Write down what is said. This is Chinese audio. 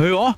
哎呦，